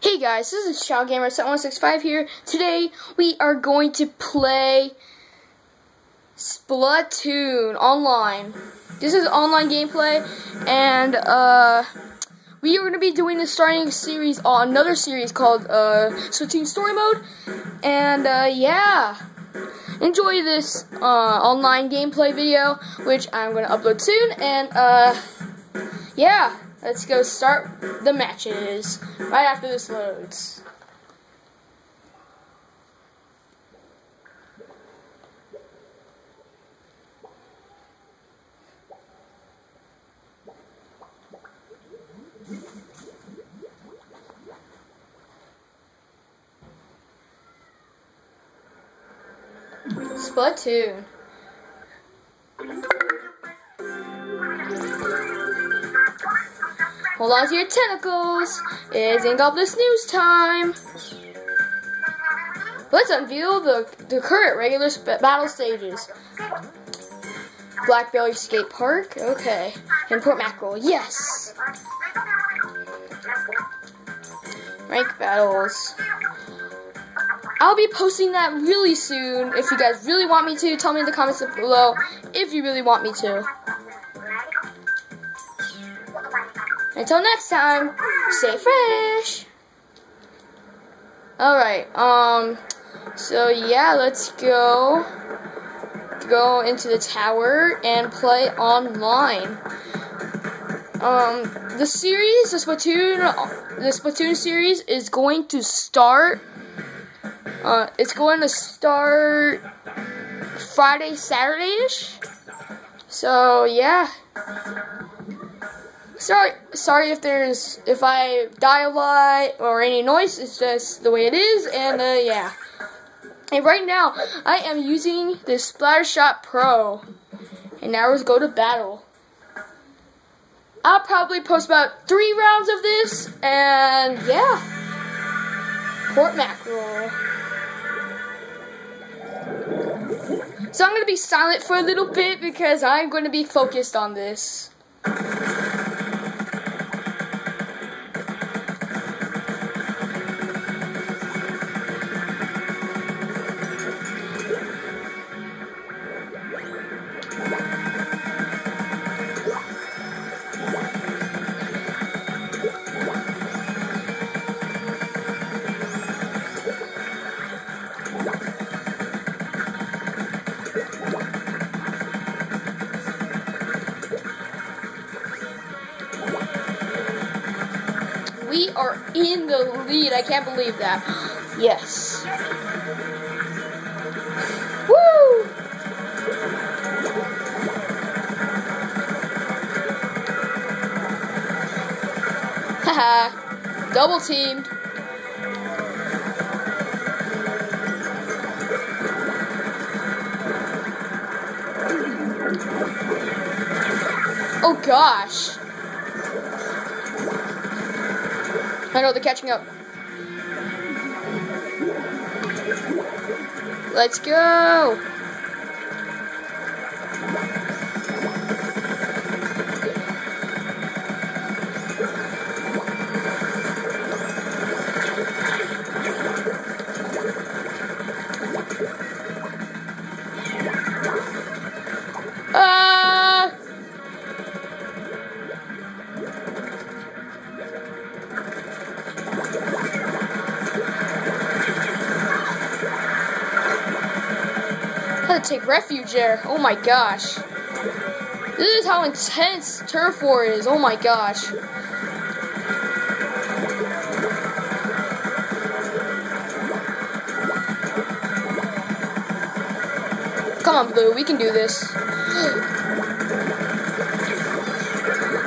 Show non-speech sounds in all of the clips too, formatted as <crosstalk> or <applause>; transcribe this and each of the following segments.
Hey guys, this is Shadowgamer 7165 here. Today we are going to play Splatoon online. This is online gameplay, and uh, we are going to be doing a starting series on another series called uh, Splatoon Story Mode. And uh, yeah, enjoy this uh, online gameplay video, which I'm going to upload soon. And uh, yeah. Let's go start the matches right after this loads. Splatoon. Hold on to your tentacles. It's Inkopolis News time. Let's unveil the, the current regular battle stages. Blackbelly Skate Park, okay. And Port Mackerel, yes. Rank battles. I'll be posting that really soon. If you guys really want me to, tell me in the comments below if you really want me to. Until next time, stay fresh. Alright, um, so yeah, let's go, go into the tower and play online. Um, the series, the Splatoon, the Splatoon series is going to start, uh, it's going to start Friday, Saturday-ish. So, yeah. Sorry, sorry if there's if I die a lot or any noise. It's just the way it is, and uh, yeah. And right now, I am using the Splattershot Pro, and now let's go to battle. I'll probably post about three rounds of this, and yeah, Port Mackerel. So I'm to be silent for a little bit because I'm to be focused on this. We are in the lead. I can't believe that. Yes. Woo! Haha. Double teamed. Oh gosh. I know they're catching up. Let's go. To take refuge there. Oh my gosh. This is how intense Turf War is. Oh my gosh. Come on, Blue. We can do this. <gasps>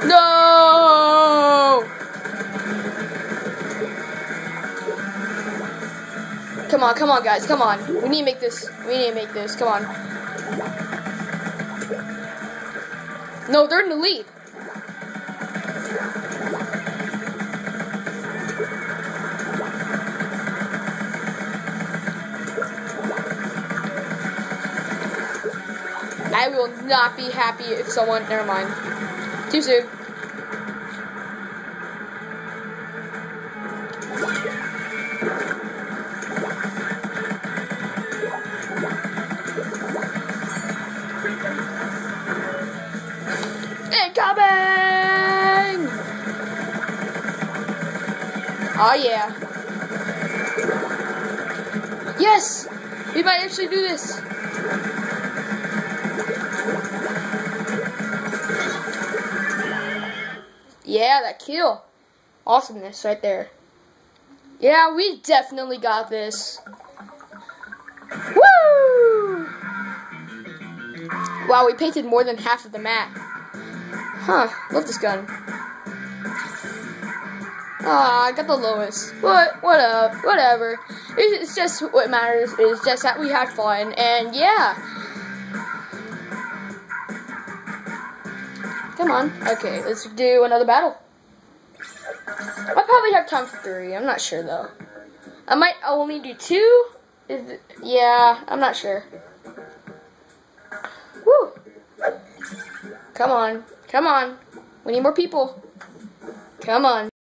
no! Come on, come on, guys, come on. We need to make this. We need to make this. Come on. No, they're in the lead. I will not be happy if someone. Never mind. Too soon. Oh yeah. Yes! We might actually do this. Yeah, that kill. Awesomeness right there. Yeah, we definitely got this. Woo! Wow, we painted more than half of the map. Huh, love this gun. Ah, I got the lowest. What? What up? Whatever. It's just what matters is just that we had fun, and yeah. Come on. Okay, let's do another battle. I probably have time for three. I'm not sure though. I might only do two. Is it, yeah, I'm not sure. Woo! Come on. Come on. We need more people. Come on.